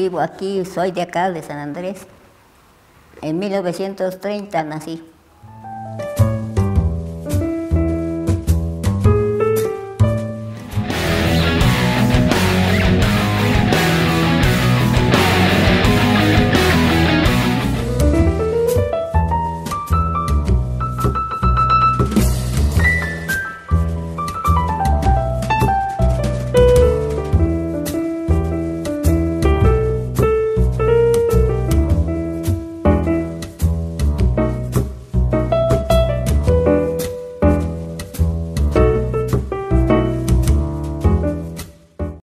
vivo aquí, soy de acá, de San Andrés. En 1930 nací.